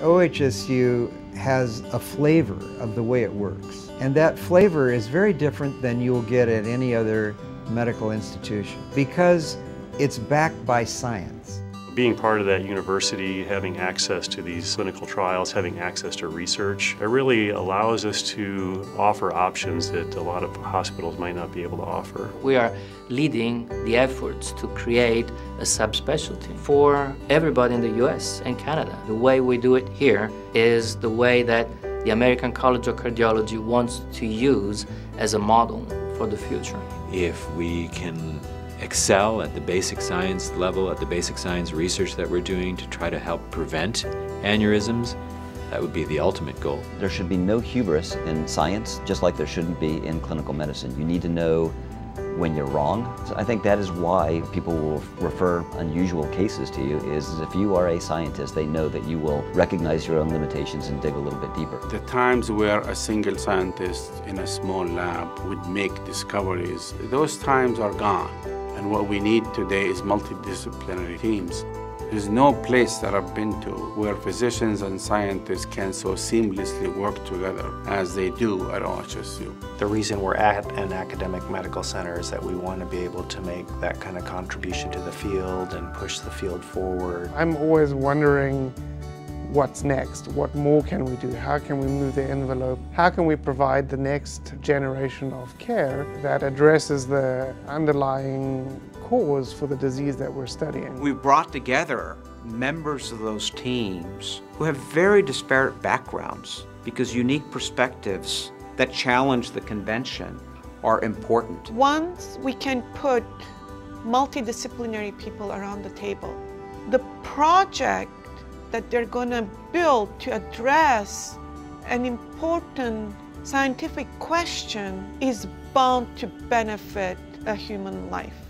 OHSU has a flavor of the way it works. And that flavor is very different than you'll get at any other medical institution because it's backed by science. Being part of that university, having access to these clinical trials, having access to research, it really allows us to offer options that a lot of hospitals might not be able to offer. We are leading the efforts to create a subspecialty for everybody in the US and Canada. The way we do it here is the way that the American College of Cardiology wants to use as a model for the future. If we can excel at the basic science level, at the basic science research that we're doing to try to help prevent aneurysms, that would be the ultimate goal. There should be no hubris in science, just like there shouldn't be in clinical medicine. You need to know when you're wrong. So I think that is why people will refer unusual cases to you is if you are a scientist, they know that you will recognize your own limitations and dig a little bit deeper. The times where a single scientist in a small lab would make discoveries, those times are gone. And what we need today is multidisciplinary teams. There's no place that I've been to where physicians and scientists can so seamlessly work together as they do at OHSU. The reason we're at an academic medical center is that we want to be able to make that kind of contribution to the field and push the field forward. I'm always wondering what's next? What more can we do? How can we move the envelope? How can we provide the next generation of care that addresses the underlying cause for the disease that we're studying? We brought together members of those teams who have very disparate backgrounds because unique perspectives that challenge the convention are important. Once we can put multidisciplinary people around the table, the project that they're going to build to address an important scientific question is bound to benefit a human life.